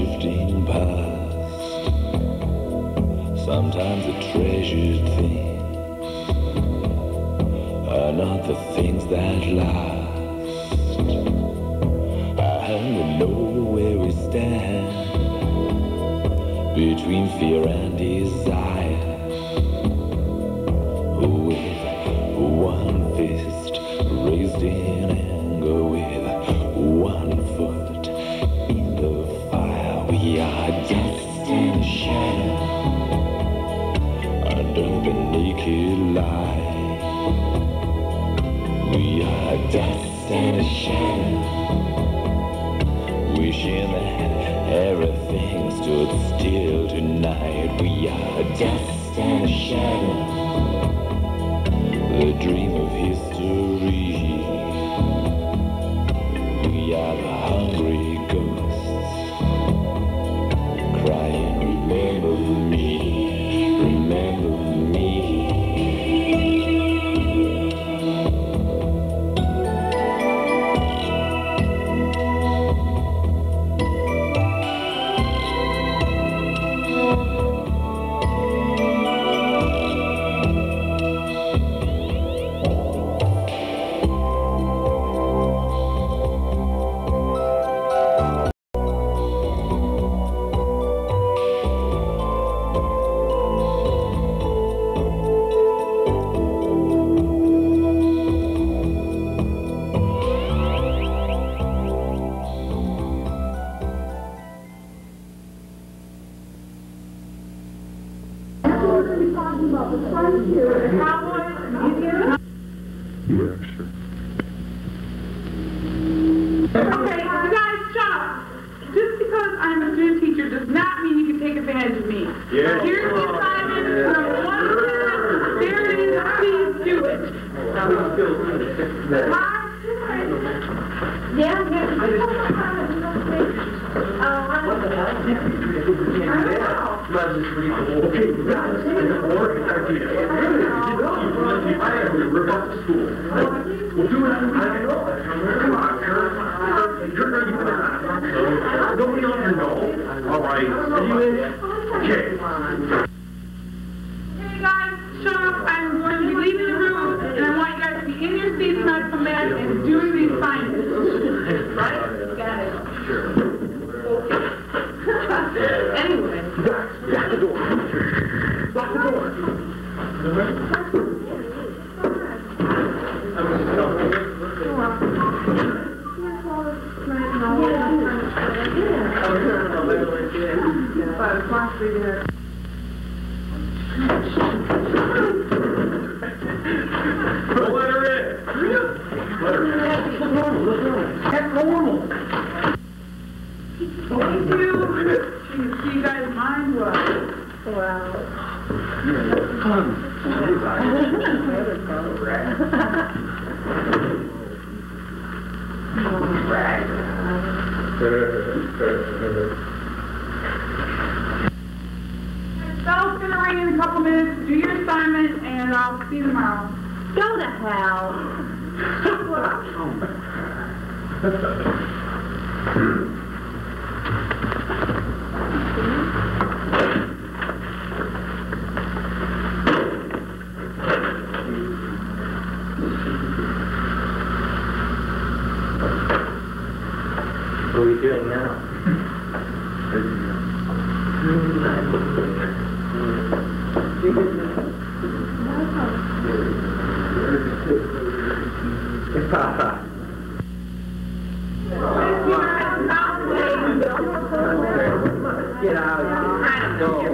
shifting past. Sometimes the treasured things are not the things that last. I hunger know where we stand between fear and desire. Are dust and a shadow, wishing that everything stood still tonight. We are dust and a shadow the dream of history. Okay, you guys, shut up. Just because I'm a student teacher does not mean you can take advantage of me. Yeah. Here's the assignment from one uh, to. There it is, please do it. Yeah, Nobody else to know. All right. Okay. Hey guys, shut up. I'm going to be leaving the room and I want you guys to be in your seats when I come back and doing the assignment. Right? Got it. Sure. Anyway. Lock the door. Lock the door. Don't let her in. Let her in. That's normal. That's normal. Thank you. Jeez, do you guys mind what? Bell's gonna ring in a couple minutes. Do your assignment and I'll see you tomorrow. Go to hell. What are we doing now? Get out of here. Go.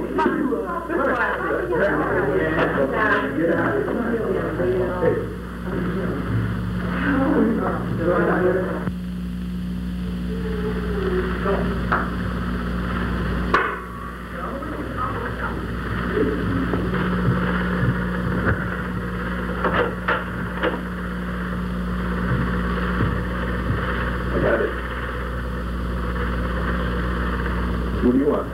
I got it. What do you want?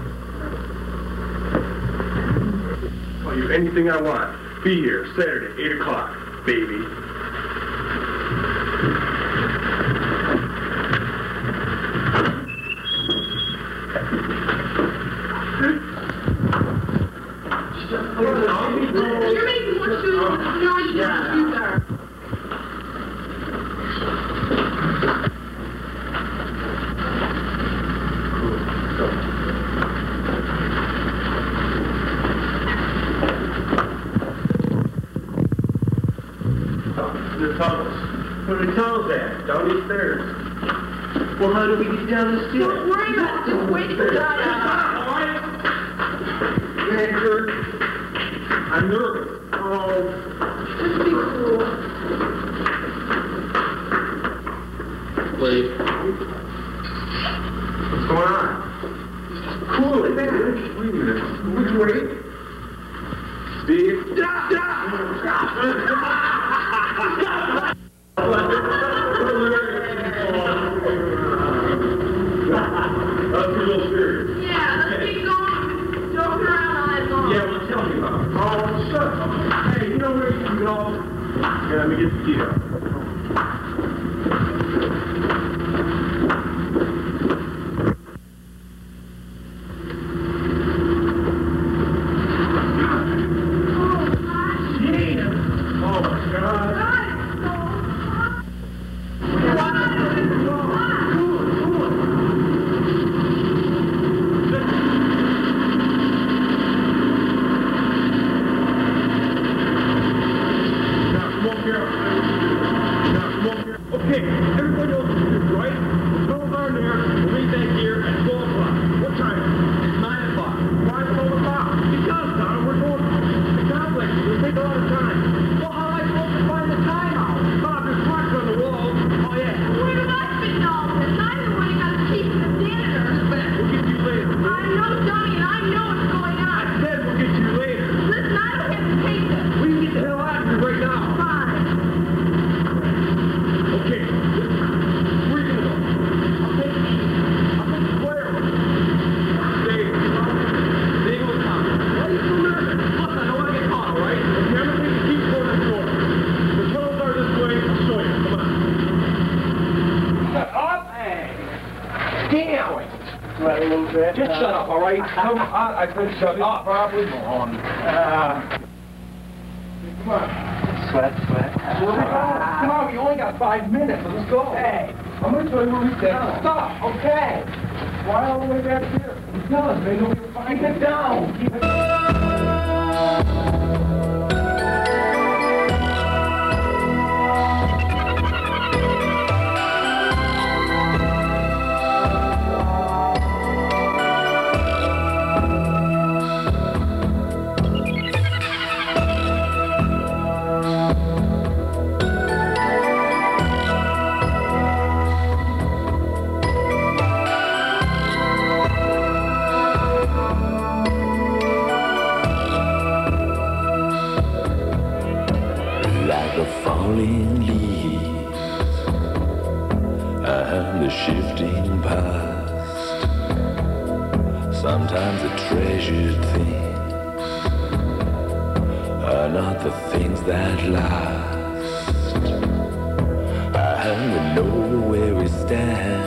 I'll you anything I want. Be here Saturday, 8 o'clock, baby. You're making more shoes than you know you can shoes are. The tunnels. Where the tunnels at? Down these stairs. Well, how do we get down the Don't worry about it, just wait for that. Andrew, I'm nervous. Oh, Just be cool. wait. What's going on? Cool it, man. Wait a minute. Which way? Steve? Stop! That's a Let me get the key. Come on. I said shut up. Probably on. Uh, Come on. sweat, sweat. Come on, we only got five minutes. Let's go. Hey. I'm gonna tell you where we stand. Stop. Okay. Why all the way back here? Tell us, they know you're fine. Keep it down. Keep it like the shifting past. Sometimes the treasured things are not the things that last. And we know where we stand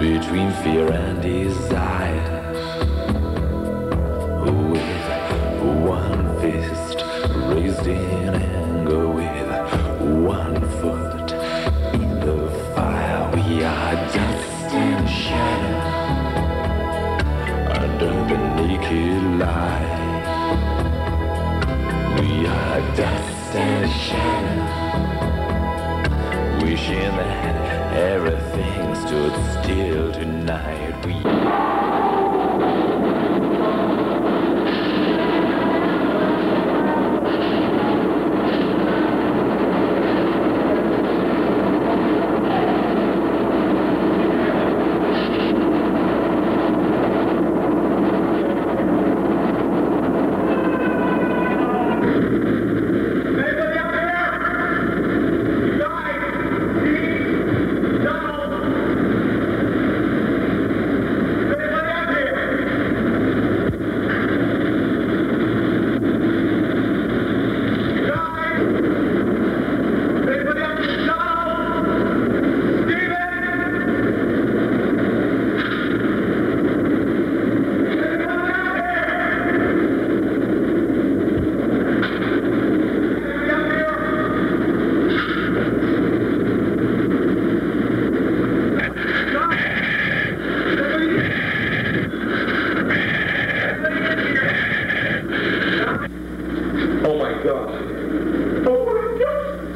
between fear and desire light. We are dust and shadow, wishing that everything stood still tonight. We God. Oh my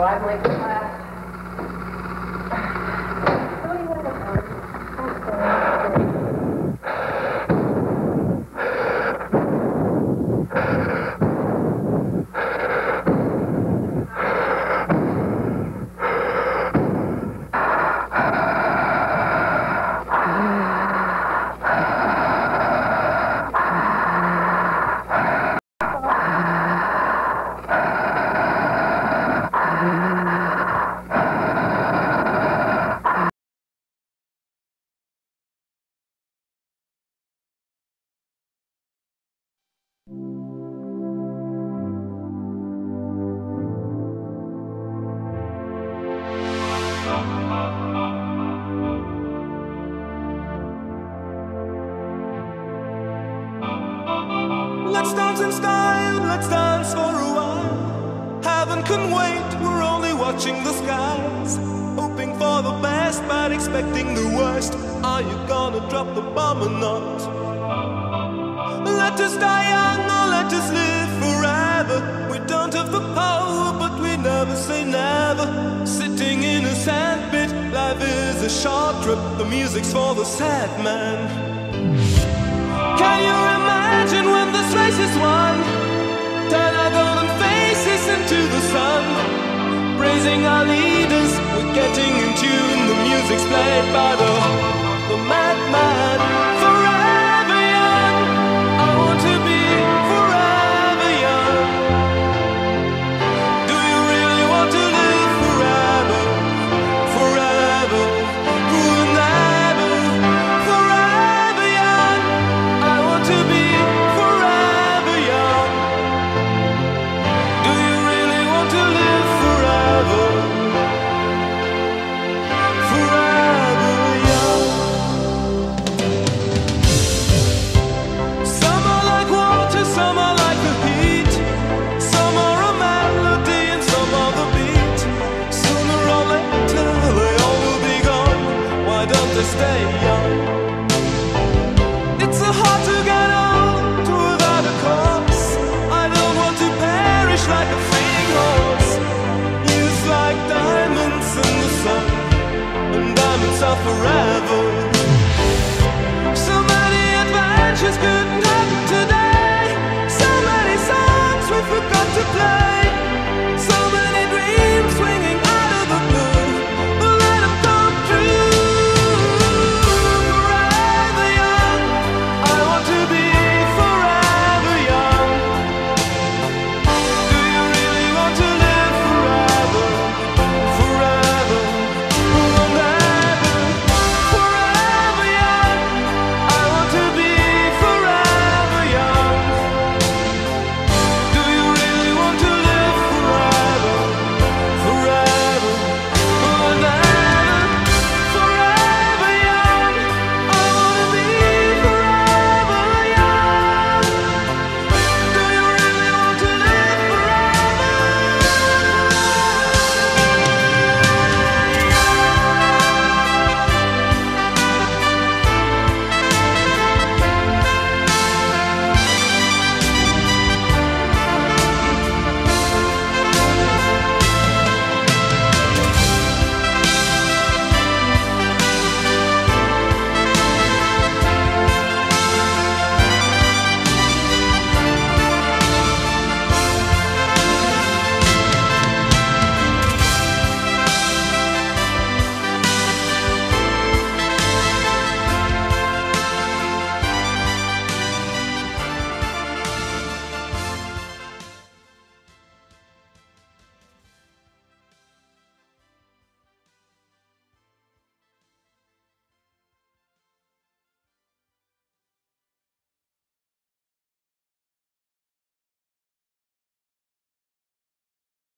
Let's skies. Hoping for the best, but expecting the worst. Are you gonna drop the bomb or not? Let us die young or let us live forever. We don't have the power, but we never say never. Sitting in a sandpit, life is a short trip. The music's for the sad man. Can you imagine when this race is won? Turn our golden faces into the sun. Praising our leaders, we're getting in tune. The music's played by the, the madman.